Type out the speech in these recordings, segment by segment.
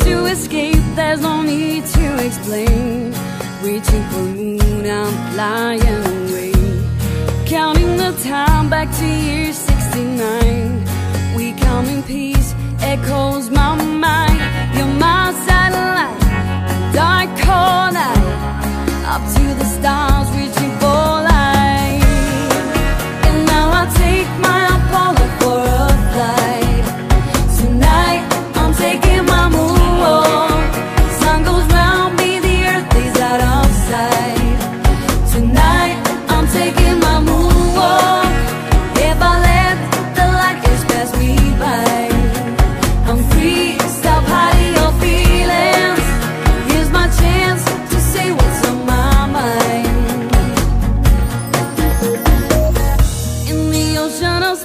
To escape, there's no need to explain. Reaching for moon, I'm flying away. Counting the time back to year 69 We come in peace, echoes my mind. You're my satellite, dark corner Up to the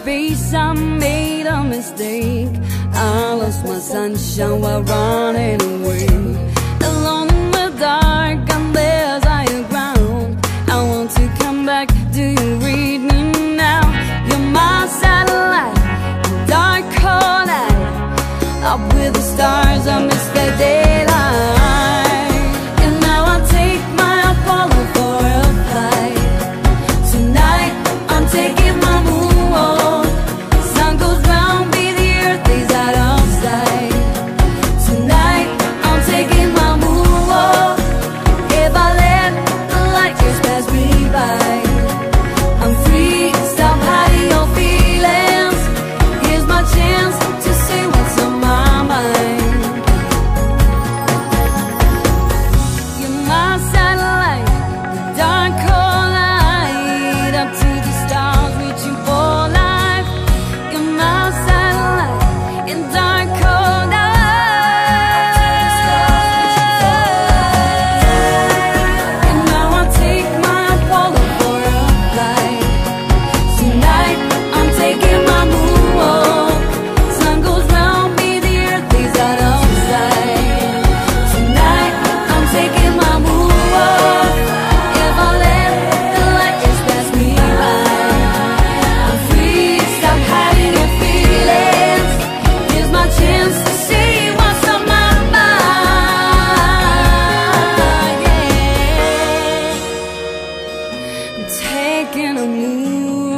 space, I made a mistake. I lost my sunshine while running away. Alone in the dark, and there's higher ground. I want to come back. Do you read me now? You're my satellite, dark corner, up with stuck in a move.